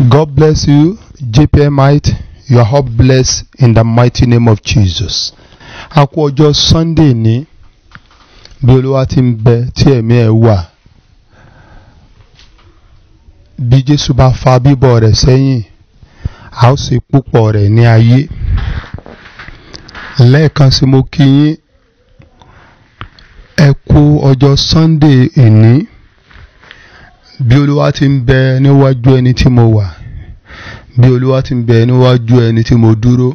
God bless you, JPMite. You are all blessed in the mighty name of Jesus. A kú ọjọ́ Sunday ní bí Olúwa ti ń bẹ tí ẹ̀mí ẹ̀ wà. Bí Jésù bá fa bíbọ̀ rẹ̀ sẹ́yìn, a ó ṣe púpọ̀ rẹ̀ ní ayé. Lẹ́ẹ̀kan sí mo kí yín ẹ kú ọjọ́ Sunday ìní bí Olúwa ti ń bẹ níwájú ẹni tí mo wà bí Olúwa ti ń bẹ níwájú ẹni tí mo dúró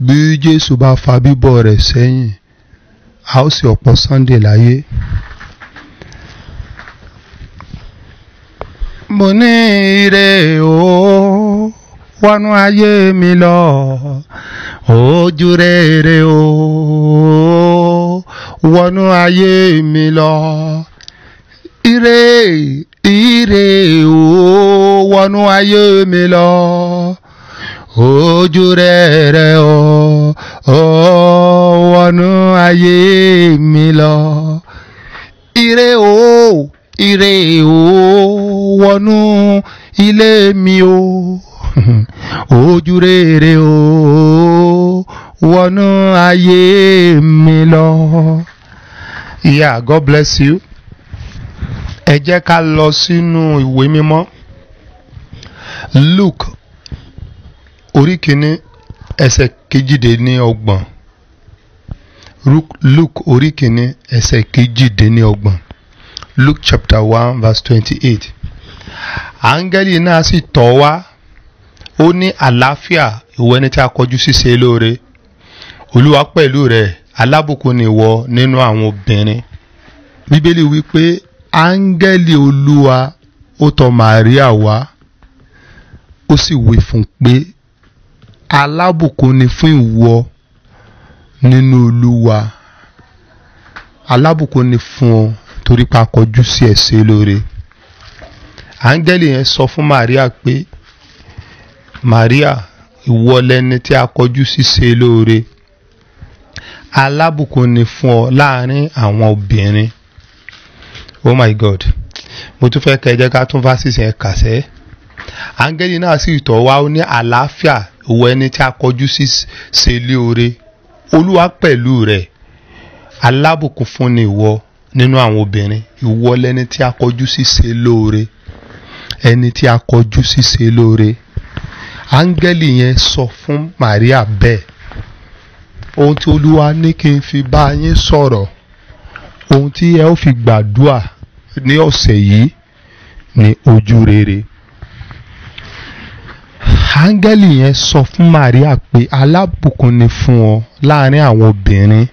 bí Jésù bá fa bíbọ̀ rẹ̀ sẹ́yìn a ó sì ọ̀pọ̀ Sunday láyé. mo ní ire o wọnú ayé mi lọ ojú rere o wọnú ayé mi lọ ire ire o wọnú ayé mi lọ ojú rere o o wọnú ayé mi lọ ire o ire o wọnú ilé mi o ojú rere o wọnú ayé mi lọ. Yeah, God bless you. Ẹ jẹ́ ká lọ sínú ìwé mímọ́. Luke orí kìíní ẹsẹ̀ kejìdínlọ́gbọ̀n. Luke orí kìíní ẹsẹ̀ kejìdínlọ́gbọ̀n. Luke chapter one verse twenty-eight. Áńgẹ́lì náà sì tọ̀ wá. Ó ní àlàáfíà ìwọ ẹni tí a kọjú síse lóore. Olúwa pẹ̀lú rẹ̀ alábùkún ni ìwọ nínú àwọn obìnrin. Bíbélì wípé áńgẹ́lì Olúwa ó tọ̀ Màríà wá. Ó sì wí fún pé alábùkún ni fún ìwọ nínú Olúwa. Alábùkún ni fún ọ torí pa kọjú sí ẹ̀ṣẹ̀ lóore. Áńgẹ́lì yẹn sọ fún Màríà pé Màríà ìwọ lẹni tí a kọjú sí ṣe lóore alábùkún ni fún ọ láàárín àwọn obìnrin oh my god. Mo tún fẹ́ kẹ́ ẹ jẹ́ ká tún verses yẹn kà sẹ́. Áńgẹ́lì náà sì tọ̀ wá ó ní àlàáfíà ìwọ ẹni tí a kọjú sí ṣe lóore olúwa pẹ̀lú rẹ̀. Alábùkún fún ni ìwọ nínú àwọn obìnrin. Ìwọ lẹni tí a kọjú sí ṣe lóore. Ẹni tí a kọjú sí ṣe lóore. Áńgẹ́lì yẹn sọ fún Màríà bẹ́ẹ̀. Ohun tí olúwa ní kí n fi bá yín sọ̀rọ̀ ohun tí ẹ ó fi gbàdúà ní ọ̀sẹ̀ yìí ní ojú rere. Áńgẹ́lì yẹn sọ fún Màríà pé alábùkún ni fún ọ láàárín àwọn obìnrin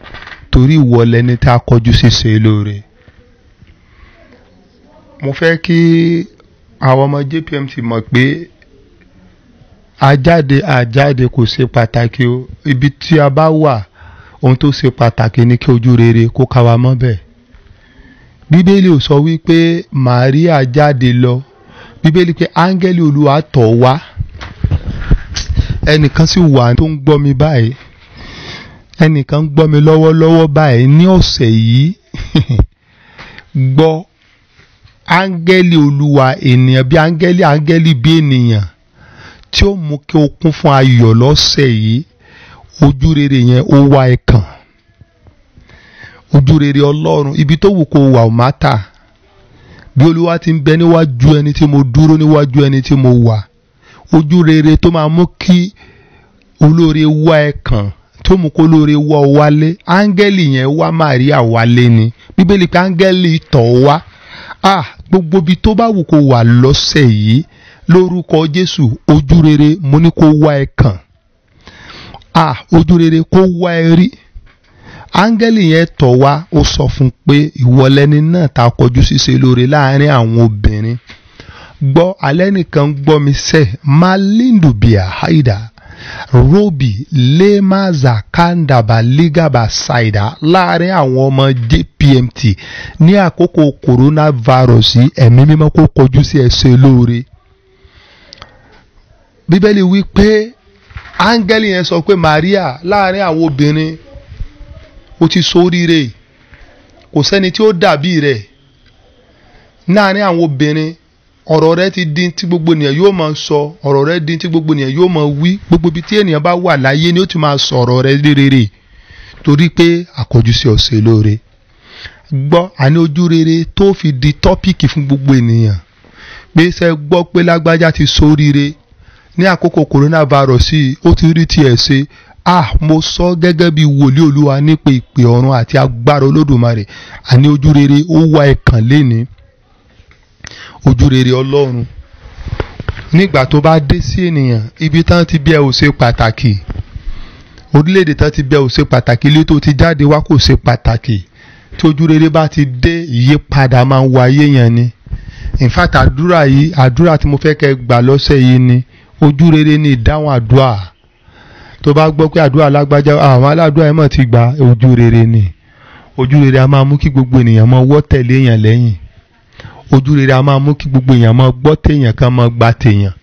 torí ìwọ lẹni tá a kọjú sí ṣe lóore. Mo fẹ́ kí àwọn ọmọ JPMT mọ̀ pé àjáde àjáde kò ṣe pàtàkì o. Ibi tí a bá wà ohun tó ṣe pàtàkì ni kí ojú rere kó ká wa mọ́ bẹ́ẹ̀ bíbélì ò sọ wípé Màríà jáde lọ. Bíbélì pé áńgẹ́lì olúwa tọ̀ wá. Ẹnìkan sì wà tó ń gbọ́ mi báyìí. Ẹnìkan gbọ́ mi lọ́wọ́lọ́wọ́ báyìí ní ọ̀sẹ̀ yìí. Gbọ́ áńgẹ́lì olúwa ènìyàn bí áńgẹ́lì áńgẹ́lì bí ènìyàn tí ó mú kí o kún fún ayọ̀ lọ́sẹ̀ yìí. Ojú rere yẹn ó wá ẹ ojú rere ọlọ́run ibi tó wù kó wà ó má tà. Bí olúwa ti ń bẹ níwájú ẹni tí mo dúró níwájú ẹni tí mo wà ojú rere tó máa mú kí olóore wá ẹ kàn tó mú kó olóore wá ọ wálé. Áńgẹ́lì yẹn wá Màríà wálé ni. Bíbélì pé áńgẹ́lì tọ̀ wá. Ah gbogbo ibi tó bá wù kó wà lọ́sẹ̀ yìí lórúkọ jésù ojú rere mo ní kó wá ẹ kàn. Ah ojú rere kó wá ẹ rí áńgẹ́lì yẹn tọ̀ wá ó sọ fún pé ìwọlẹ́ni náà ta kọjú ṣíṣe lóore láàárín àwọn obìnrin. Gbọ́ alẹ́ nìkan gbọ́ mi sẹ́ malindubia haida robi lemaza kandaba ligaba saida láàárín àwọn ọmọ jpmt ní àkókò coronavirus ẹ̀mí mímọ́ kó kọjú sí ẹsẹ̀ lóore. Bíbélì wí pé áńgẹ́lì yẹn sọ pé Maria láàárín àwọn obìnrin ó ti ṣoríire kò sẹ́ni tí ó dàbí rẹ̀. Láàrin àwọn obìnrin ọ̀rọ̀ rẹ ti di tí gbogbo ènìyàn yóò máa sọ ọ̀rọ̀ rẹ di tí gbogbo ènìyàn yóò máa wí. Gbogbo ibi tí ènìyàn bá wà láyé ni ó ti máa sọ ọ̀rọ̀ rẹ rere. Torí pé àkọjú sí ọ̀sẹ̀ lóore gbọ́ àní ojú rere tó fi di tọ́pìkì fún gbogbo ènìyàn. Pé ṣe gbọ́ pé lágbájá ti sóríire ní àkókò coronavirus yìí ó ti rí tiẹ̀ ṣe ah mo sọ gẹ́gẹ́ bí wòlíì olúwa nípa ìpè ọ̀run àti agbára olódùmarè. Àní ojú rere ó wá ẹ̀kàn léni. Ojú rere ọlọ́run. Nígbà tó bá dé sí ènìyàn ibi tán ti bí ẹ ò ṣe pàtàkì. Orílẹ̀-èdè tán ti bí ẹ ò ṣe pàtàkì ilé tó ti jáde wá kò ṣe pàtàkì. Tí ojú rere bá ti dé ìyípadà máa ń wáyé yẹn ni. In fact àdúrà yìí àdúrà tí mo fẹ́ kẹ́ gbà lọ́sẹ̀ yìí ni. Ojú rere ni ìdáhùn àdúrà tó bá gbọ́ pé àdúrà lágbájá àwọn aládùúrà ẹ̀ mọ̀ ti gba ojú rere ni. Ojú rere a máa mú kí gbogbo ènìyàn máa wọ́ tẹ̀lé èèyàn lẹ́yìn. Ojú rere a máa mú kí gbogbo èèyàn máa gbọ́ téèyàn kan máa gba téèyàn.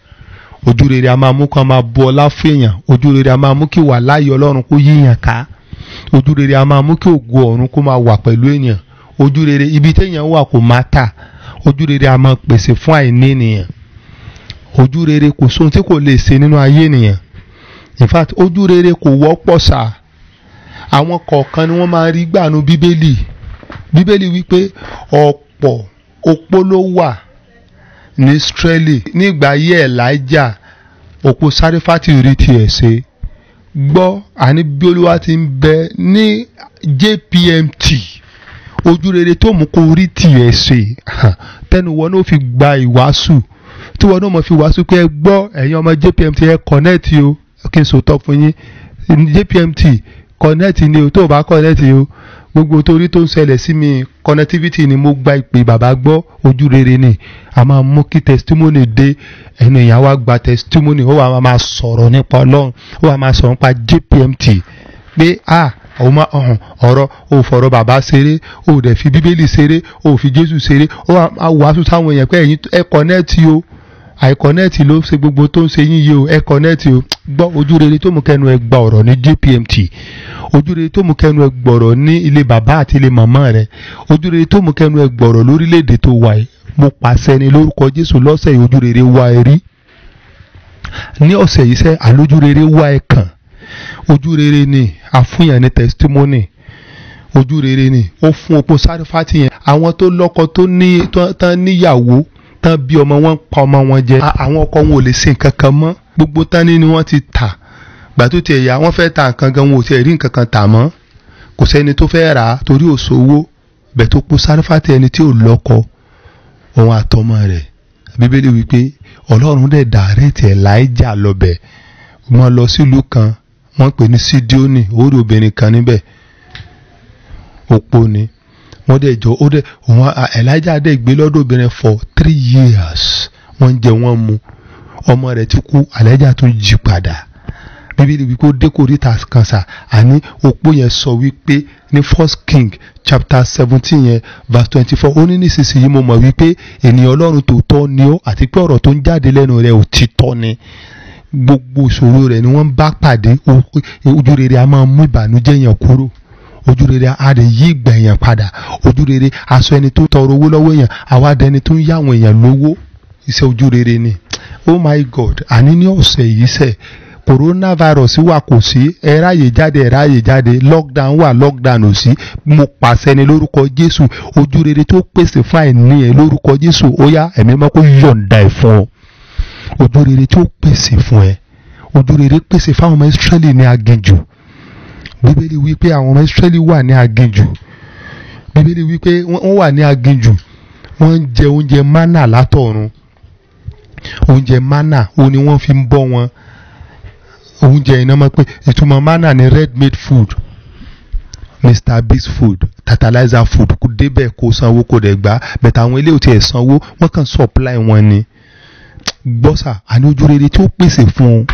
Ojú rere a máa mú kí wọ́n máa bu ọlá fún èèyàn. Ojú rere a máa mú kí wà láàyè ọlọ́run kó yíyàn ká. Ojú rere a máa mú kí ògo ọ̀run kó máa wà pẹ̀lú èèyàn. Ojú rere ibi téèyàn wà kò má tà ojú rere a máa pèsè fún àìní ènìyàn. Ojú rere kò sóhun tí kò lè ṣe nínú ayé ènìyàn in fact ojú rere kò wọ́pọ̀ sá àwọn kọ̀ọ̀kan ni wọ́n máa rí gbàánu bíbélì. Bíbélì wípé ọ̀pọ̀ opó ló wà ní Ísírẹ́lì. Nígbà ayé Èlíjà òpó Sárífátì rí tiẹ̀ ṣe. Gbọ́ àní bí olúwa ti ń bẹ ní JPMT ojú rere tó mú kó rí tiẹ̀ ṣe. Tẹnu wọn náà fi gba ìwàásù. Tí wọn náà mọ̀ fi wàásù pé ẹ gbọ́ ẹ̀yin ọmọ JPMT ẹ kọ̀nẹ́ẹ̀tì o kí n sòótọ́ fún yín. JPMT kọ̀nẹ́ẹ̀tì ni o tó o bá kọ̀nẹ́ẹ̀tì o gbogbo torí tó ń ṣẹlẹ̀ sí mi connectivity ni mo gba ìpè bàbá gbọ́ ojú rere ni. A máa mú kí testimony dé ẹnu èèyàn wá gba testimony ó wà máa sọ̀rọ̀ nípa ọlọ́run ó wà máa sọ̀rọ̀ nípa JPMT pé a máa hàn ọ̀rọ̀ ó fọ̀rọ̀ bàbá ṣeré ó dẹ̀ fi bíbélì ṣeré ó fi jésù ṣeré. Ó wà máa wàásù sáwọn èèyàn pé ẹ̀yin ẹ kọ̀nẹ́ẹ̀tì o àìkọ̀nẹ́ẹ̀tì ló ṣe gbogbo tó ń ṣe yín yìí o. Ẹ kọ̀nẹ́ẹ̀tì o. Gbọ́ ojú rere tó mú kẹnu ẹ gba ọ̀rọ̀ ní JPMT ojú rere tó mú kẹnu ẹ gbọ̀rọ̀ ní ilé bàbá àti ilé màmá rẹ. Ojú rere tó mú kẹnu ẹ gbọ̀rọ̀ lórílẹ̀‐èdè tó wà yìí. Mo pàṣẹ ni lórúkọ Jésù lọ́sẹ̀ yìí ojú rere wá ẹ rí. Ní ọ̀sẹ̀ yìí sẹ́ àlójú rere wá ẹ kàn. Ojú rere ni àfúnyàn ní testimony. Ojú rere ni ó fún opó Sárífátì yẹn. Àwọn tó lọ́kọ tó ní tán níyàwó tán bí ọmọ wọn pa ọmọ wọn jẹ. Àwọn ọkọ wọn ò lè ṣe nǹkan kan mọ́. Gbogbo tán ní ni wọ́n ti tà. Gbà tó tiẹ̀ yá wọ́n fẹ́ ta nǹkan gan wọn ò tiẹ̀ rí nǹkan kan tà mọ́. Kò sẹ́ni tó fẹ́ rà á torí òṣòwò bẹ̀ tó kú Sárífátì ẹni tí ò lọ́kọ òun àtọmọ rẹ̀. Bíbélì wípé ọlọ́run dẹ̀ dàrẹ́tì Èlíjà lọ́bẹ̀ wọ́n lọ sílùú kan wọ́n pè ní Sídíónì. Orí obìnrin kan níbẹ̀. Opó ni wọ́n dẹ̀ jọ ó dẹ̀ wọ́n Èlíjà dẹ̀ gbé lọ́dọ̀ for three years. Wọ́n jẹ wọ́n mu. Ọmọ rẹ̀ ti kú Èlíjà tún jí padà. Bíbélì wípé ó dé kórìíta kan sà àní opó yẹn sọ wípé ní first king chapter seventeen yẹn verse twenty-four ó ní nísinsìnyí mo mọ̀ wípé ènìyàn ọlọ́run tòótọ́ ni ó àti pé ọ̀rọ̀ tó ń jáde lẹ́nu rẹ̀ òtítọ́ ni. Gbogbo ìṣòro rẹ̀ ni wọ́n bá pàdé. Ojú rere a máa mú ìbànújẹ́ yẹn kúrò ojú rere lè yí ìgbà èèyàn padà. Ojú aṣọ ẹni tó tọrọ owó lọ́wọ́ èèyàn àwa dẹni tó ń yáwọn èèyàn lówó. Iṣẹ́ ojú ni. Oh my god àní ní ọ̀sẹ̀ yìí sẹ́ẹ̀ coronavirus wà kò sí ẹ ráàyè jáde ẹ ráàyè jáde lockdown wà lockdown ò sí. Mo pàṣẹ ni lórúkọ jésù ojú rere tó pèsè fún àìní ẹ lórúkọ jésù ó yá ẹ̀mí mọ́ kó yọ̀ǹda ẹ̀ fún ọ. Ojú tó pèsè fún ẹ ojú pèsè fáwọn ọmọ ìsírẹ́lì ní aginjù bíbélì wípé àwọn ọmọ ìsírẹ́lì wà ní aginjù. Bíbélì wípé wọ́n wà ní aginjù. Wọ́n ń jẹ oúnjẹ mánà látọ̀run. Oúnjẹ mánà ó ní wọ́n fi ń bọ́ wọn. Oúnjẹ iná máa pé ìtumọ̀ mana ni red made food. Mr biggs food tantalizer food. Kò débẹ̀ kó sanwó kó dẹ̀ gbà. Bẹ̀tẹ̀ àwọn ilé òtí ẹ̀ sanwó. Wọ́n kàn supply wọn ni. Gbọ́sà àní ojú rere tó pèsè fún un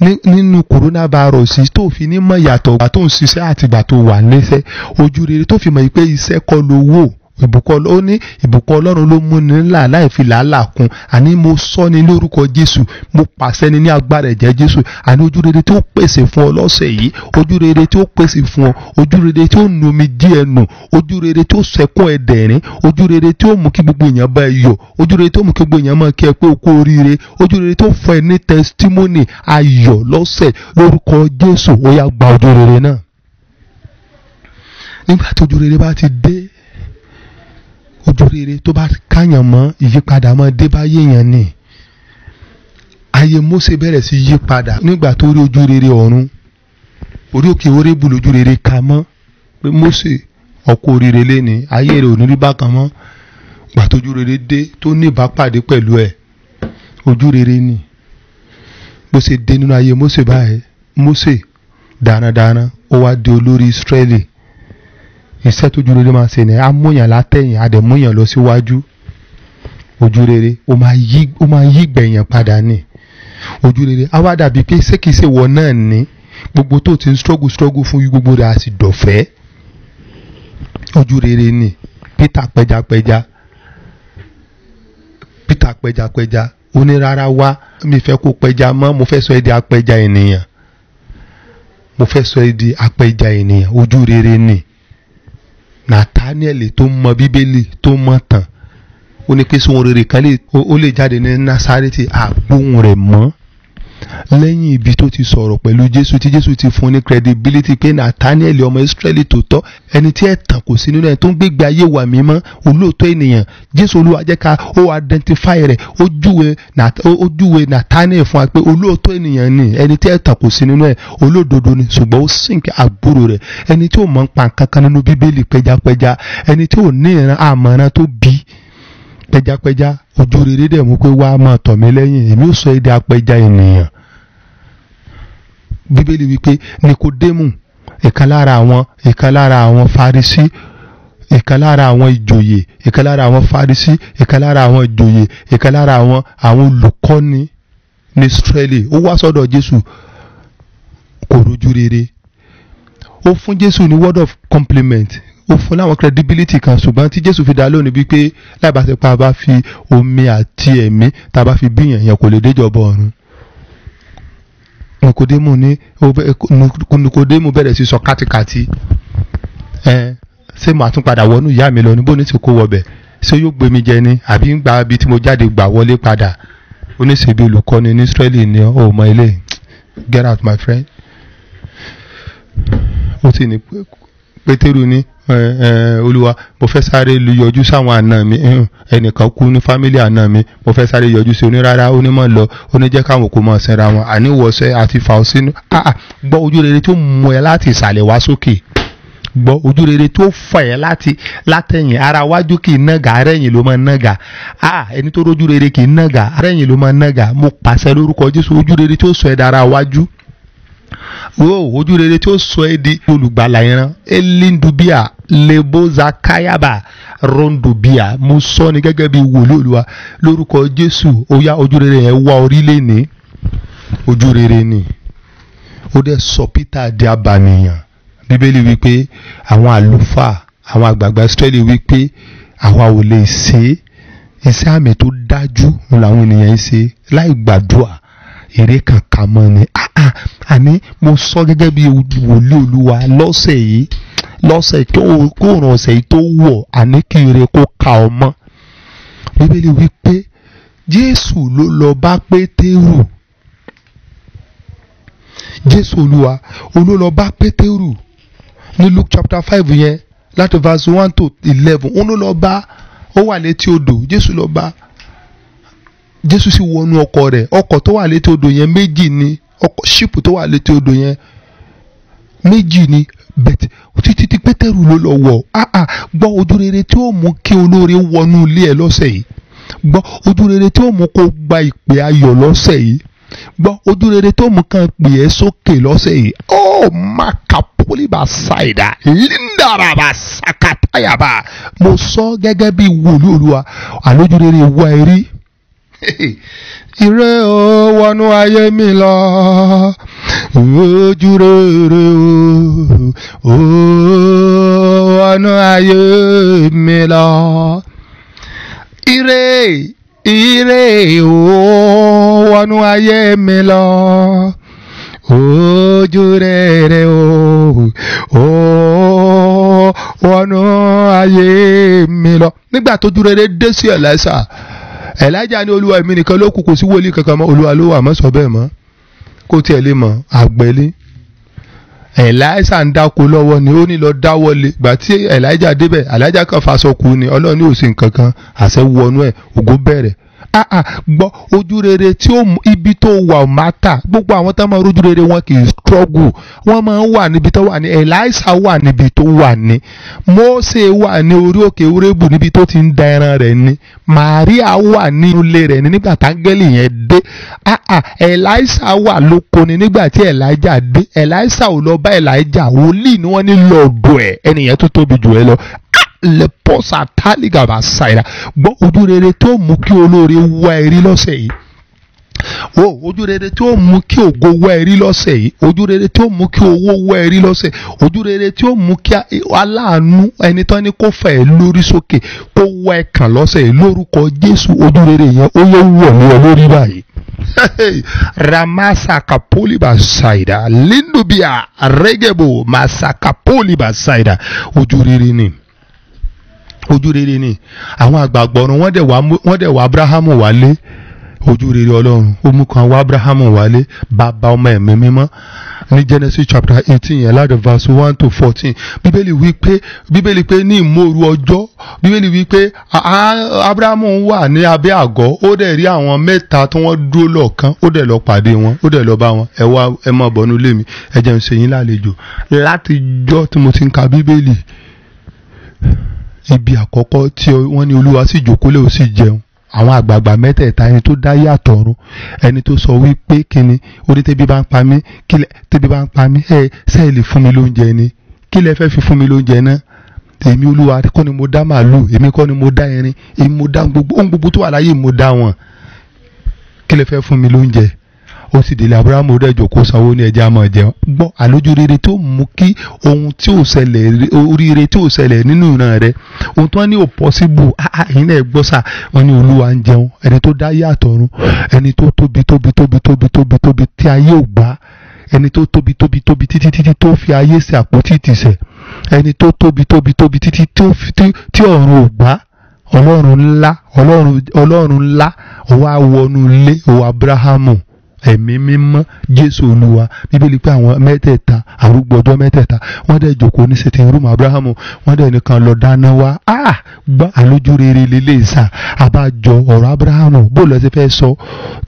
nínú coronavirus tó fi ní mọ̀ yàtọ̀ ìgbà tó ń ṣiṣẹ́ àti ìgbà tó wà níṣẹ́ ojú rere tó fi mọ̀ pé iṣẹ́ kọ́ lówó ìbùkún ó ní ìbùkún ọlọ́run ló mú ní ńlá láì fi làálàá kún. Àní mo sọ ní lórúkọ jésù mo pàṣẹ ní ní agbára ẹ̀jẹ̀ jésù. Àní ojú rere tí ó pèsè fún ọ lọ́sẹ̀ yìí ojú rere tí ó pèsè fún ọ ojú rere tí ó nu omi díẹ̀ nù ojú rere tí ó sẹ́kún ẹ̀dẹ̀rín ojú rere tí ó mú kí gbogbo èèyàn bá ẹ yọ̀ ojú rere tí ó mú kí gbogbo èèyàn máa kí ẹ pé o kú oríire ojú rere tí ó fún ẹ ní tẹsítímọ́nì ayọ̀ lọ́sẹ̀ lórúkọ jésù. Ó yá gba ojú rere náà. Nígbà tí rere bá ti dé ojú rere tó bá káyàn mọ́ ìyípadà mọ́ dé bá ni. Ayé Mósè bẹ̀rẹ̀ sí yí padà nígbà tó rí ojú rere ọ̀run. Orí òkè orébù lójú rere ka mọ́. Pé Mósè ọkọ oríire léni ayé rẹ̀ ò ní rí bákan mọ́. Gbà tójú rere dé tó ní ìbápàdé pẹ̀lú ẹ̀ ojú rere ni. Bó ṣe dé nínú ayé Mósè báyìí Mósè dáradára ó wá di olórí Ísírẹ́lì iṣẹ́ tójú rere máa ṣe ni amúyàn látẹ̀yìn àdẹ̀múyàn lọ síwájú. Ojú rere ó máa yí gbẹ̀yàn padà ní ojú rere á wá dàbí pé ṣékìṣe wọ náà ní gbogbo tó ti ń struggle struggle fún gbogbo rẹ̀ á sì dọ̀fẹ́. Ojú rere ni. Peter pẹjapẹja Peter pẹjapẹja ó ní rárá wá mi fẹ́ kó pẹja mọ́. Mo fẹ́ sọ ẹ́ di apẹja ènìyàn. Mo fẹ́ sọ ẹ́ di apẹja ènìyàn. Ojú rere ni nathaniel tó mọ bíbélì tó mọ tán ó ní pé sóhun rere kan lè jáde ní nasareti àgbóhùn rẹ̀ mọ́ lẹ́yìn ibi tó ti sọ̀rọ̀ pẹ̀lú jésù tí jésù ti fún ní credibility pé nathaniel ọmọ israẹli tó tọ́ ẹni tí ẹ̀tàn kò sí nínú ẹ̀ tó ń gbégbé ayé wà mímọ́ olóòótọ́ ènìyàn. Jésù olúwa jẹ́ ká ó identify rẹ̀ ó júwe nathaniel fún wa pé olóòótọ́ ènìyàn ni ẹni tí ẹ̀tàn kò sí nínú ẹ̀ olódodo ni ṣùgbọ́n ó sìnkì àbúrò rẹ̀. Ẹni tí ò mọ̀ ń pa nǹkan kan nínú bíbélì pẹjapẹja ẹni tí ò ní ìran àmọ̀ràn tó bí pẹjapẹja ojú rere dẹ̀ mú pé wá máa tọ̀ mí lẹ́yìn. Èmi ò sọ èdè apẹja ènìyàn. Bíbélì wípé nikodemu ìkan lára àwọn ìkan lára àwọn farisi ìkan lára àwọn ìjòyè ìkan lára àwọn farisi ìkan lára àwọn ìjòyè ìkan lára àwọn àwọn olùkọ́ni ní israeli ó wá sọ́dọ̀ jésù kò rojú rere. Ó fún jésù ní word of compliment ó fún láwọn credibility kan ṣùgbọ́n tí jésù fi dá lónìí bíi láìbáṣepọ̀ bá fi omi àti ẹ̀mí tá a bá fi bíyàn yẹn kò lè déjọba ọ̀run. Nikodemu ní nikodemu bẹ̀rẹ̀ sí sọ kátikàti ẹ ṣé màá tún padà wọnú ìyá mi lọ ní bóni tí kò wọbẹ̀ ṣé yóò gbé mi jẹ ni? Àbí ń gba ibi tí mo jáde gbà wọlé padà? Oníṣègbè olùkọ́ni ní Israeli ní ọmọ ilé. Get out my friend. Ó sì ní pétérù ní olúwa mo fẹ́ sáré yọjú sáwọn àna mi. Ẹnìkan kú ní fámílì àna mi. Mo fẹ́ sáré yọjú sí onírárá onímọ̀ lọ. Oníjẹ́ káwọn kò mọ̀ sinra wọn. Àníwọ̀sẹ̀ àti fà ó sínú. Gbọ́ ojú rere tó mú ẹ láti ìsàlẹ̀ wá sókè. Gbọ́ ojú rere tó fà ẹ́ láti látẹ̀yìn. Ara wájú kì í nàgà arẹ́yìn ló máa nàgà. Ẹni tó rójú rere kì í nàgà arẹ́yìn ló máa nàgà. Mo pàṣẹ lórúkọ Jésù ojú rere tó sọ ẹ́ dára wájú wo ojú rere tí ó sọ ẹ́ di olùgbàlà ìran. Elindubia leboza kayaba rondubia. Mo sọ ni gẹ́gẹ́ bí wòlíì Olúwa. Lórúkọ Jésù yá ojú rere yẹn wá orílẹ̀ ní ojú rere ni. Ó dẹ̀ sọ Peter di abànìyàn. Bíbélì wípé àwọn àlùfáà àwọn àgbààgbà Ísírẹ́lì wípé àwa ò lè ṣe iṣẹ́ àmì tó dájú làwọn ènìyàn ṣe láì gbàdúrà èrè kankan mọ́ ni. Àní mo sọ gẹ́gẹ́ bí wòlíì olúwa lọ́sẹ̀ yìí lọ́sẹ̀ tó kóòrùn ọ̀sẹ̀ yìí tó wọ̀ àní kí ire kó ka ọ mọ́. Bíbélì wípé jésù ló lọ bá pétérù. Jésù olúwa olú lọ bá pétérù. Ní luke chapter five yẹn láti verse one to eleven òun ló lọ bá ó wà létí odò jésù lọ bá jésù sì wọnú ọkọ̀ rẹ̀. Ọkọ̀ tó wà létí odò yẹn méjì ni. Ọkọ̀ ṣípù tó wà létí odò yẹn méjì ni. Bẹ́ẹ̀ títí tí pétérù ló lọ wọ̀ áà gbọ́ ojú rere tí ó mú kí olóore wọnú ilé ẹ̀ lọ́sẹ̀ yìí. Gbọ́ ojú rere tí ó mú kó gba ìpè ayọ̀ lọ́sẹ̀ yìí. Gbọ́ ojú rere tó mú kàn pè ẹ́ sókè lọ́sẹ̀ yìí. Ó makapoliba ṣáìdá lindaraba sakatayaba. Mo sọ gẹ́gẹ́ bí wòlíì olúwa àlójú rere wá ẹ rí ire o wọnú ayé mi lọ ojú rere o wọnú ayé mi lọ. ire ire o wọnú ayé mi lọ ojú rere o wọnú ayé mi lọ. nígbà tójú rere dé sí ẹ̀lẹ́sà ẹ̀lájà ní olúwa èmi nìkan ló kù kò sí wòlíì kankan mọ́. Olúwa ló wà mọ́ sọ bẹ́ẹ̀ mọ́. Kó tiẹ̀ lè mọ̀. Àgbẹ̀lé ẹ̀láìsà ń dáko lọ́wọ́ ni. Ó ní lọ dáwọ́lé gbà tí ẹ̀láìjà débẹ̀ ẹ̀láìjà kan faṣọ kù ni. Ọlọ́run ní òsì nǹkan kan àṣẹ wọnú ẹ̀. Ògo bẹ̀rẹ̀ gbọ́ ojú rere tí ó ibi tó wà ó máa tà. Gbogbo àwọn tó máa rojú rere wọn kì í struggle. Wọ́n máa ń wà níbi tó wà ní ẹ̀láìsà wà níbi tó wà ní. Mósè wà ní orí òkè orébù níbi tó ti ń da ẹran rẹ̀ ní Màríà wà ní ilé rẹ̀ ní nígbà táńgẹ́lì yẹn dé. Ah ah ẹ̀láìsà wà lóko ni nígbà tí ẹ̀láìjà dé. Ẹ̀láìsà ò lọ bá ẹ̀láìjà wòlíì ni wọ́n ní lọ́ọ̀dọ̀ ẹ̀. Ẹnìyẹn tó tóbi jù ẹ lọ lè pọ́sà tálígà bá ṣàìdá gbọ́ ojú rere tó mú kí olóore wá ẹrí lọ́sẹ̀ yìí. Wo ojú rere tó mú kí ògo wá ẹrí lọ́sẹ̀ yìí. Ojú rere tó mú kí owó wá ẹrí lọ́sẹ̀ ojú rere tó mú kí aláàánú ẹni ní kó fà ẹ́ lórí sókè kó wá ẹ kàn lọ́sẹ̀ yìí. Lórúkọ Jésù ojú rere yẹn ó yẹ wọ̀ ní lórí báyìí. Ramasakapoli basaida lindubia regebo masakapoli basaida. Ojú rere ni ojú rere ni. Àwọn àgbààgbà ọ̀run wọ́n dẹ̀ wá abrahamu wálé. Ojú rere ọlọ́run ó mú kan wá abrahamu wálé bàbá ọmọ ẹ̀mí mímọ́. Ní genesis chapter eighteen yẹn láti verse one to fourteen bíbélì wí pé bíbélì pé ní ìmòru ọjọ́ bíbélì wí pé abrahamu wà ní abẹ́ àgọ́ ó dẹ̀ rí àwọn mẹ́ta tí wọ́n dúró lọ́ọ̀kan ó dẹ̀ lọ pàdé wọn ó dẹ̀ lọ bá wọn. Ẹ wá ẹ má bọ̀nú lé mi ẹ jẹ́ n ṣe yín lálejò. Láti jọ́ tí mo ti ń ka bíbélì ibi àkọ́kọ́ tí wọ́n ní olúwa sì jókòólé ó sì jẹun. Àwọn àgbààgbà mẹ́tẹ̀ẹ̀ta ẹni tó dá yàtọ̀ ọ̀run ẹni tó sọ wípé kíni? Orí tẹ́bí bá ń pa mí kílẹ̀ tẹ́bí bá ń pa mí ẹ sẹ́ẹ̀ lè fún mi lóúnjẹ ni. Kílẹ̀ fẹ́ fi fún mi lóúnjẹ náà? Èmi olúwa kọ́ ni mo dá màálù èmi kọ́ ni mo dá erin èmi mo dá gbogbo ohun gbogbo tó wà láyé mo dá wọn. Kílẹ̀ fẹ́ fún mi lóúnjẹ ó sì délé abrahamu rẹ̀ jòkó sanwó ní ẹja máa jẹun. Gbọ́ àlójú rere tó mú kí ohun tí ò ṣẹlẹ̀ oríire tí ò ṣẹlẹ̀ nínú ìran rẹ̀ ohun tó wọ́n ní ò pọ́síbù ẹ̀yin náà gbọ́ sà wọ́n ní olúwa ń jẹun ẹni tó dá yàtọ̀ ọ̀run ẹni tó tóbi tóbi tóbi tóbi tóbi tóbi tí ayé ò gbà ẹni tó tóbi tóbi tóbi títí títí tó fi ayé sí àpótí ìtìsẹ̀ ẹni tó tóbi tóbi tóbi títí tí ọ̀run ò gbà ọlọ́run ńlá ọlọ́run ńlá ó wá wọnú ilé ó abrahamu ẹ̀mí mímọ́ jésù olúwa. Bíbélì pé àwọn mẹ́tẹ̀ẹ̀ta arúgbó ọjọ́ mẹ́tẹ̀ẹ̀ta wọ́n dẹ̀ jókòó ní sitting room abrahamu wọ́n dẹ̀ nìkan lọ dáná wá. Ah! Gbọ́ àlójú rere lélẹ̀ sá. Àbájọ ọ̀rọ̀ abrahamu bó lọ sí fẹ́ sọ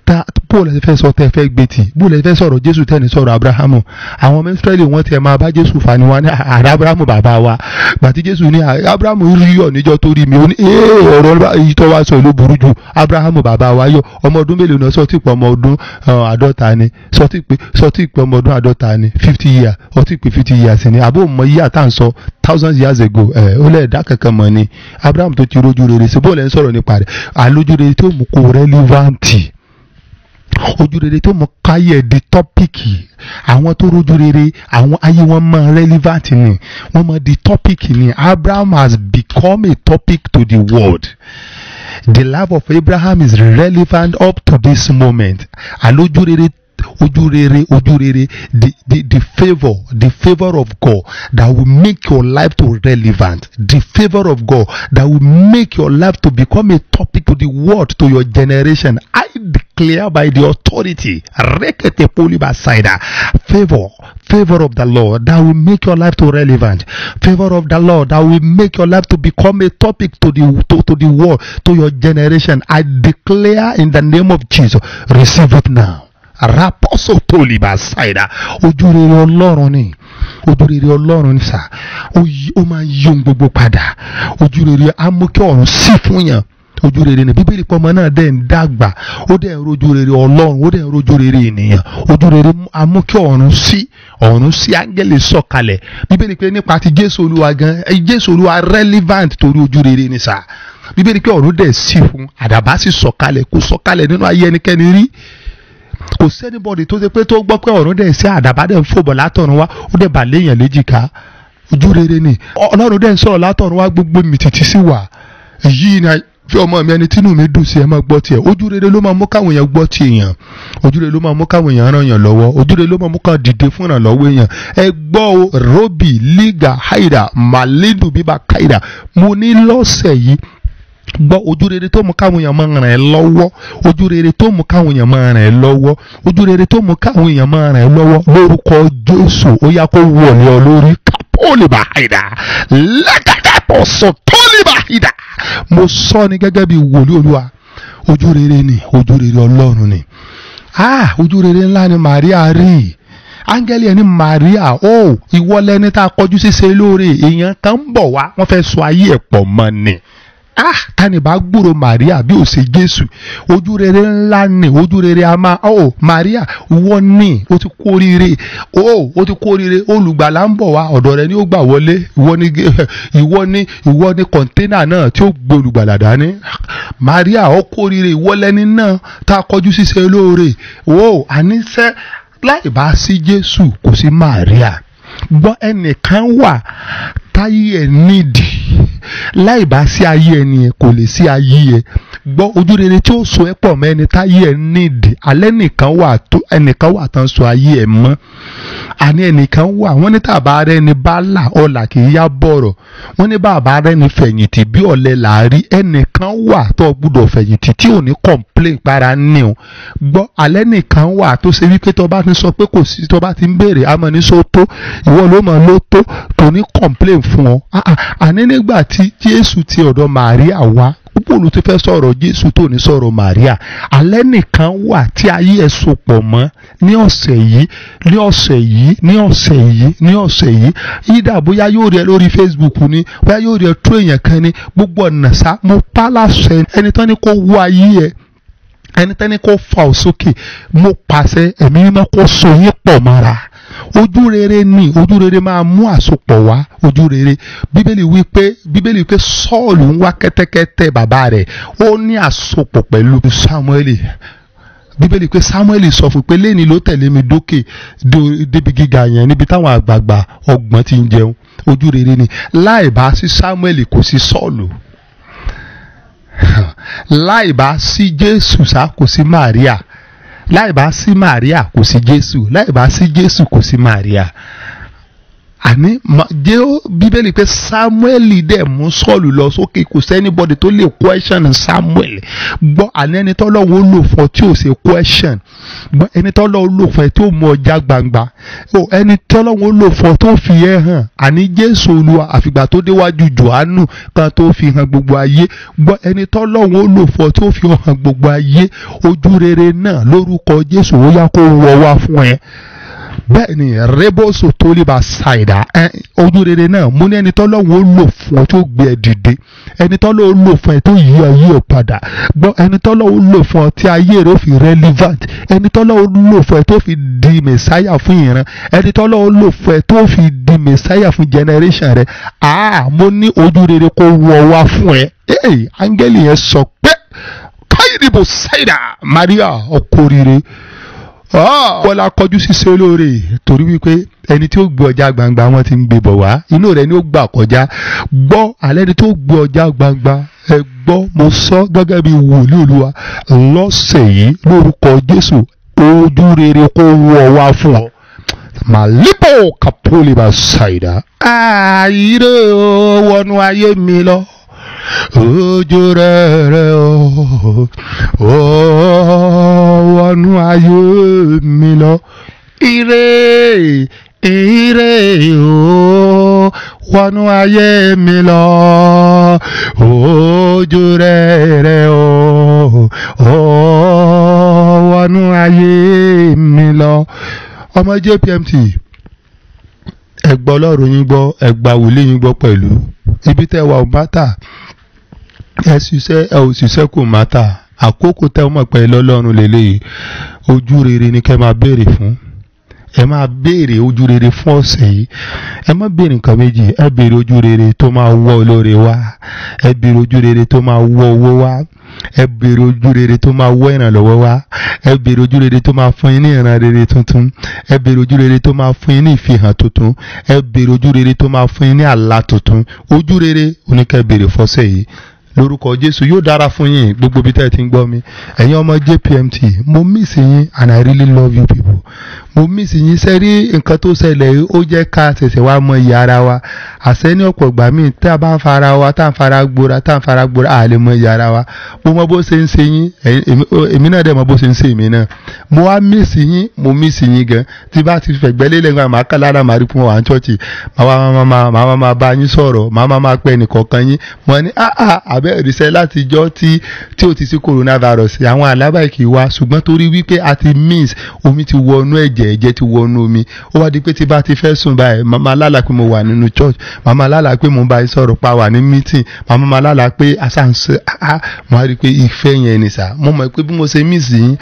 ta bó lọ sí fẹ́ sọ tẹ́ fẹ́ gbé tì bó lọ sí fẹ́ sọ̀rọ̀ jésù tẹ́ni sọ̀rọ̀ abrahamu. Àwọn mẹ́sítẹ́lì wọ́n tiẹ̀ máa bá jésù fani wá ní àrà abrahamu bàbá wa. Gbàtí jésù ní abrahamu rí ọ̀ tó rí mi. Ó ní ee ọ̀rọ̀ yìí tó wá sọ ló burú ju abrahamu bàbá wa yọ. Ọmọ ọdún mélòó náà sọ tí ọmọ ọdún àádọ́ta ni sọtí pé sọtí pé ọmọ ọdún àádọ́ta ni fifty years ọtí pé fifty years ni àbó mọ iye àtà ń sọ thousands years ago ẹ ó lẹ́ẹ̀dá kankan mọ̀ ni. Abraham tó ti rójú rere sí bóòlù ẹ̀ ń sọ̀rọ̀ nípa rẹ̀? Àlójú rere tó mú kó rẹ́líváǹtì ojú rere tó mọ káyẹ̀ di tọ́pìkì àwọn tó rojú rere àwọn ayé wọn mọ relevant ni wọ́n mọ di tọ́pìkì ni. Abraham has become a topic to the world the life of Abraham is relevant up to this moment. Àlójú rere ojú rere the the the favour the favour of God that will make your life to relevant. The favour of God that will make your life to become a topic to the world to your generation. I declare by the authority rekete polibasaida favour favour of the Lord that will make your life to relevant. Favour of the Lord that will make your life to become a topic to the to, to the world to your generation. I declare in the name of Jesus receive it now. Raposo toliba ṣáìdá ojú rere ọlọ́run ni. Ojú rere ọlọ́run ni sà ó máa yí ohun gbogbo padà ojú rere á mú sí fún ojú rere ni. Bíbélì pọ́nmọ́ náà dẹ̀ ń dàgbà ó dẹ̀ ń rojú rere ọlọ́run ó dẹ̀ ń rojú rere ènìyàn. Ojú rere á mú kí ọ̀run sí ọ̀run sí áńgẹ́lì sọ̀kalẹ̀. Bíbélì pé nípa ti jésù olúwa gan jésù olúwa relevant torí ojú rere ni sà bíbélì pé ọ̀run dẹ̀ sí fún àdàbà sì sọ̀kalẹ̀ kò sọ̀kalẹ̀ nínú ayé ẹnikẹ́ni rí. Kò sẹ́nibọ̀dì tó ṣe pé tó gbọ́ pé ọ̀run dẹ̀ sí àdàbà dẹ̀ ń fòbọ̀ látọ̀run wá fi ọmọ mi ẹni tínú mi dùn sí ẹ máa gbọ́ tiẹ̀. Ojú rere ló máa mú káwọn èèyàn gbọ́ ti èèyàn. Ojú ló máa mú káwọn èèyàn ràn yàn lọ́wọ́. Ojú ló máa mú káwọn dìde fún ìrànlọ́wọ́ èèyàn. Ẹ gbọ́ o robi liga haida malidu bíbá kaida. Mo ní lọ́sẹ̀ yìí gbọ́ ojú rere tó mú káwọn èèyàn máa ràn ẹ́ lọ́wọ́. Ojú rere tó mú káwọn èèyàn máa ràn ẹ́ lọ́wọ́. Ojú tó mú káwọn èèyàn máa ràn ẹ́ lọ́wọ́. Lórúkọ Jésù ó yá kó wọlé ọ lórí. Kápólì bá haida. Lẹ́gàdà pọ̀sọ̀ tólì mo sọ ni gẹ́gẹ́ bí wòlíì olúwa. Ojú rere ni ojú rere ọlọ́run ni. Ah ojú rere ńlá ni Maria rí. Áńgẹ́lì ẹni Maria ó ìwọ lẹni tá a kọjú ṣíṣe lóore. Èèyàn kan ń bọ̀ wá wọ́n fẹ́ sọ ayé ẹ̀ pọ̀ mọ́ ni ah tani bá gbúrò Maria bí ó ṣe Jésù. Ojú rere ńlá ni ojú rere a máa ó Maria wọ́n ní ti kú oríire. Ó ó ti kú oríire olùgbàlà ń bọ̀ wá ọ̀dọ̀ rẹ ni ó gbà wọlé. Ìwọ ni ìwọ ni kọ̀ńténà náà tí ó gbé olùgbàlà dání. Maria ó kú oríire ìwọ náà tá a kọjú ṣíṣe lóore ó àníṣe láì bá sí Jésù kò sí Maria. Gbọ́ ẹnìkan wà táyé ẹ̀ nídìí. Láì bá sí ayé ẹni yẹn kò lè sí ayé ẹ. Gbọ́ ojú rere tí ó so ẹ́ pọ̀ mọ́ ẹni táyé ẹ nídìí. Alẹ́ nìkan wà tó ẹnìkan wà tán so ayé ẹ mọ́. Àní ẹnìkan wà. Wọ́n ní tàbá rẹ ni bá là ọ̀là kì í yá bọ̀rọ̀. Wọ́n ní bàbá rẹ ni fẹ̀yìntì bí ọ̀lẹ là ẹnìkan wà tó gbúdọ̀ fẹ̀yìntì tí ò ní complain para ní o. Gbọ́ alẹ́ nìkan wà tó ṣe wípé tó bá ti sọ pé kò sí tó bá ti ń béèrè àmọ́ ní so tó ìwọ ló mọ̀ ló tó kò ní complain fún ọ àní nígbà tí Jésù ti ọ̀dọ̀ Màríà wá púpọ̀ ló ti fẹ́ sọ̀rọ̀ Jésù tó ní sọ̀rọ̀ Màríà. Alẹ́ nìkan wà tí ayé ẹ̀ sopọ̀ mọ́ ní ọ̀sẹ̀ yìí ní ọ̀sẹ̀ yìí ní ọ̀sẹ̀ yìí ní ọ̀sẹ̀ yìí. Yídà bóyá yóò rí ẹ lórí Facebook ni bóyá yóò rí ẹ tó èèyàn kan ni gbogbo ọ̀nà sá. Mo pa láṣẹ ẹni tán ni kò wọ ayé ẹ ẹni tán ni kò fà ọ́ sókè mo pàṣẹ ẹ̀mí mímọ́ kó so yín pọ̀ mọ́ra ojú rere ni ojú rere máa mú àsopọ̀ wá ojú rere. Bíbélì wí pé bíbélì wí pé sọ́ọ̀lù ń wá kẹ́tẹ́kẹ́tẹ́ bàbá rẹ̀. Ó ní àsopọ̀ pẹ̀lú samueli bíbélì pé samueli sọ fún pé lẹ́ni ló tẹ̀lé mi dókè débi gíga yẹn níbi táwọn àgbààgbà ọgbọ̀n ti ń jẹun. Ojú rere ni. Láì bá sí samueli kò sí sọ́ọ̀lù. Láì bá sí jésù sá kò sí maria láì bá sí Maria kò sí Jésù. Láì bá sí Jésù kò sí Maria àní jẹ́ bíbélì pé Samuel dẹ̀ mú Sọ́ọ̀lù lọ sókè. Kò sẹ́nibọ́dì tó lè question Samuel gbọ́ àní ẹni tọ́lọ́wọ́ lò fún tí ò ṣe question. Gbọ́ ẹni tọ́lọ́wọ́ lò fún ẹ tó mú ọjà gbangba. Ẹni tọ́lọ́wọ́ lò fún ọ tó fi ẹ hàn. Àní Jésù Olúwa àfìgbà tó déwájú Jòhánù kan tó fi hàn gbogbo ayé. Gbọ́ ẹni tọ́lọ́wọ́ lò fún ọ tó fi hàn gbogbo ayé. Ojú rere náà lórúkọ Jésù ó yá kó wọ wá fún ẹ bẹ́ẹ̀ ni reboso tó lè bá ṣàìdá ojú rere náà mú ní ẹni tọ́lọ́wọ́ lò fún ọ tó gbé ẹ dìde. Ẹni tọ́lọ́wọ́ lò fún ẹ tó yí ayé ọ padà. Gbọ́ ẹni tọ́lọ́wọ́ lò fún ọ tí ayé rẹ ó fi relevant. Ẹni tọ́lọ́wọ́ lò fún ẹ tó fi di mẹ̀sáyà fún ìran. Ẹni tọ́lọ́wọ́ lò fún ẹ tó fi di mẹ̀sáyà fún generation rẹ. Àá mo ní ojú rere kó wọ wá fún ẹ. Ẹ áńgẹ́lì yẹn sọ pé káyìdìbò ṣàìdá Maria ọkọ rere wọ́n la kọjú ṣíṣe olóore torí wípé ẹni tí ó gbé ọjà gbangba wọn ti ń gbé bọ̀ wá. Inú rẹ̀ ni ó gbà kọjá. Gbọ́ alẹ́ ni tó gbé ọjà gbangba. Ẹ gbọ́ mo sọ gẹ́gẹ́ bí wòlíì olúwa lọ́sẹ̀ yìí lórúkọ Jésù ojú rere kó wọ́ wá fún ọ. Màlíbò kàpólìbà ṣàìdá. Àìrè wọnú ayé mi lọ ojú rere o wọnú ayé mi lọ. Ire ire o wọnú ayé mi lọ. Ojú rere o wọnú ayé mi lọ. Ọmọ JPMT ẹgbọ́ ọlọ́run yín gbọ́ ẹgbà wòlé yín gbọ́ pẹ̀lú. Ibi tẹ́ wà ó bá tà ẹ ṣiṣẹ́ ẹ ò ṣiṣẹ́ kò má tà àkókò tẹ́ mọ̀ pé lọ́lọ́run lélẹ́yìí ojú rere ni kẹ́ máa béèrè fún. Ẹ máa béèrè ojú rere fún ọ̀sẹ̀ yìí. Ẹ má béèrè nǹkan méjì. Ẹ béèrè ojú rere tó máa wọ́ olóore wá. Ẹ béèrè ojú rere tó máa wọ́ owó wá. Ẹ béèrè ojú rere tó máa wọ́ ìrànlọ́wọ́ wá. Ẹ béèrè ojú rere tó máa fún yín ní ìran rere tuntun. Ẹ béèrè ojú rere tó máa fún yín ní ìfihàn tuntun. Ẹ béèrè ojú rere tó máa fún yín ní àlá tuntun. Ojú rere oníkẹ́ béèrè fọ́sẹ̀ yìí lórúkọ jésù. Yóò dára fún yín gbogbo bí tẹ́ ẹ ti ń gbọ́ mi. Ẹ̀yin ọmọ jpmt mo miss yín and i really love you people mo miss yín. Sẹ́rí nǹkan tó ṣẹlẹ̀ ó jẹ́ ká ṣẹ̀ṣẹ̀ wá mọ iye ara wa. Àṣẹ ní ọ̀pọ̀ ìgbà míì tá a bá ń fara wa tá a ń fara gbóra tá a ń fara gbóra a lè mọ iye ara wa. Mo mọ bó ṣe ń ṣe yín. Èmi náà dẹ̀ mọ bó ṣe ń ṣe èmi náà. Mo wá miss yín. Mo miss yín gan. Tí bá ti fẹ̀gbẹ́ lélẹ̀ nígbà máa kà lára màá rí fún wa ní ṣọ́ọ̀ṣì. Màá máa bá yín sọ̀rọ̀. Màá máa pẹ́ nìkọ̀ọ̀kan yín. Mo ní ah ah coronavirus. Àwọn àlábà kì í wá. Ṣùgbọ́n torí wípé a ti ẹ̀jẹ̀ ti wọnú omi. Ó wá di pé tí bá ti fẹ́ sùn báyìí màmá lálàá pé mo wà nínú church. Màmá lálàá pé mo bá yín sọ̀rọ̀ pa wà ní meeting. Màmá lálàá pé àṣàǹṣe ah mo á rí i pé ìfẹ́ yẹn ni sà mo mọ̀ pé bí mo ṣe miss yín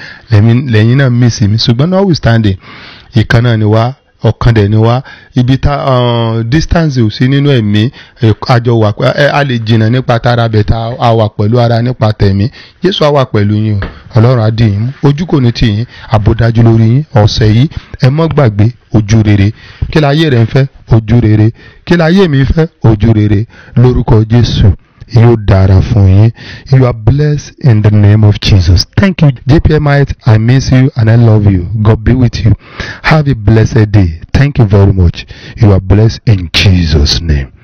lẹ́yìn náà miss mi. Ṣùgbọ́n notwithstanding ìkan náà ni wá ọ̀kan dẹ̀ ni wá. Ibi tá distance ò sí nínú ẹ̀mí àjọ wà a lè jìnnà nípa tara bẹ̀ tá a wà pẹ̀lú ara nípa tẹ̀mí. Jésù á wà pẹ̀lú yín o. Ọlọ́run á dì yín ojú kò ní tì yín. Àbòdájú lórí yín. Ọ̀sẹ̀ yìí ẹ mọ́ gbàgbé ojú rere. Kí láyé rẹ̀ ń fẹ́? Ojú rere. Kí láyé mi fẹ́? Ojú rere. Lórúkọ Jésù you are blessed in the name of Jesus. Thank you. JPMite I miss you and I love you. God be with you. Have a blessed day. Thank you very much. You are blessed in Jesus name.